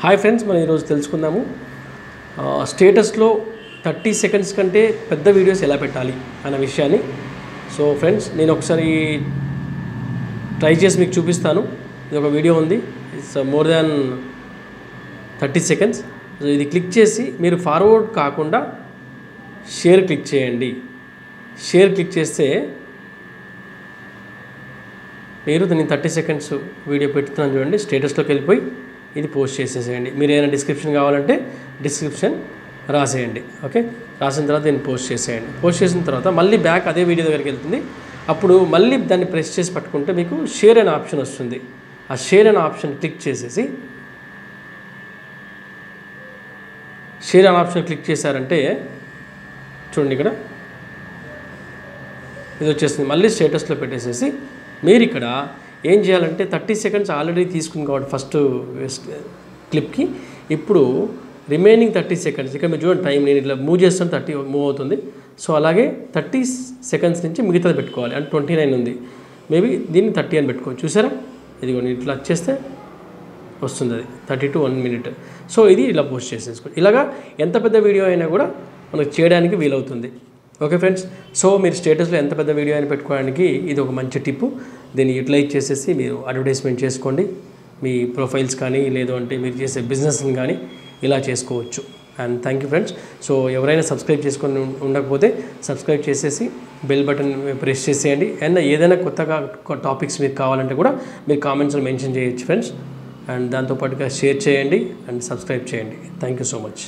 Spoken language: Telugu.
హాయ్ ఫ్రెండ్స్ మనం ఈరోజు తెలుసుకుందాము. స్టేటస్లో థర్టీ సెకండ్స్ కంటే పెద్ద వీడియోస్ ఎలా పెట్టాలి అన్న విషయాన్ని. సో ఫ్రెండ్స్ నేను ఒకసారి ట్రై చేసి మీకు చూపిస్తాను. ఇది ఒక వీడియో ఉంది. It's more than thirty seconds. So ఇది క్లిక్ చేసి మీరు ఫార్వర్డ్ కాకుండా షేర్ క్లిక్ చేయండి. షేర్ క్లిక్ చేస్తే మీరు దీన్ని థర్టీ సెకండ్స్ వీడియో పెడుతున్నాను చూడండి. స్టేటస్లోకి వెళ్ళిపోయి ఇది పోస్ట్ చేసేసేయండి. మీరు ఏదైనా డిస్క్రిప్షన్ కావాలంటే డిస్క్రిప్షన్ రాసేయండి. ఓకే రాసిన తర్వాత దీన్ని పోస్ట్ చేసేయండి. పోస్ట్ చేసిన తర్వాత మళ్ళీ బ్యాక్ అదే వీడియో దగ్గరికి వెళ్తుంది. అప్పుడు మళ్ళీ దాన్ని ప్రెస్ చేసి పట్టుకుంటే మీకు షేర్ అనే ఆప్షన్ వస్తుంది. ఆ షేర్ అనే ఆప్షన్ క్లిక్ చేసేసి షేర్ అనే ఆప్షన్ క్లిక్ చేశారంటే చూడండి ఇక్కడ. ఇది వచ్చేస్తుంది. మళ్ళీ స్టేటస్లో పెట్టేసేసి మీరు ఇక్కడ ఏం చేయాలంటే థర్టీ సెకండ్స్ ఆల్రెడీ తీసుకుంది కాబట్టి ఫస్ట్ క్లిప్కి. ఇప్పుడు రిమైనింగ్ థర్టీ సెకండ్స్. ఇక్కడ మీరు చూడండి టైం నేను ఇట్లా మూవ్ చేస్తాను థర్టీ మూవ్ అవుతుంది. సో అలాగే థర్టీ సెకండ్స్ నుంచి మిగతాది పెట్టుకోవాలి. అంటే ట్వంటీ నైన్ ఉంది. మేబీ దీన్ని థర్టీ అని పెట్టుకోవచ్చు. చూసారా? ఇదిగోండి ఇట్లా చేస్తే వస్తుంది అది. Thirty to one minute. So ఇది ఇలా పోస్ట్ చేసేసుకోండి. ఇలాగా ఎంత పెద్ద వీడియో అయినా కూడా మనకు చేయడానికి వీలవుతుంది. Okay friends? సో మీరు స్టేటస్లో ఎంత పెద్ద వీడియో అయినా పెట్టుకోవడానికి ఇది ఒక మంచి టిప్పు. దీన్ని యూటిలైజ్ చేసేసి మీరు అడ్వర్టైజ్మెంట్ చేసుకోండి. మీ ప్రొఫైల్స్ కానీ లేదు అంటే మీరు చేసే బిజినెస్ని కానీ ఇలా చేసుకోవచ్చు. And thank you friends. So ఎవరైనా సబ్స్క్రైబ్ చేసుకొని ఉండకపోతే సబ్స్క్రైబ్ చేసేసి బెల్ బటన్ ప్రెస్ చేసేయండి. అండ్ ఏదైనా కొత్తగా టాపిక్స్ మీకు కావాలంటే కూడా మీరు కామెంట్స్లో మెన్షన్ చేయొచ్చు ఫ్రెండ్స్. అండ్ దాంతోపాటుగా షేర్ చేయండి అండ్ సబ్స్క్రైబ్ చేయండి. Thank you so much.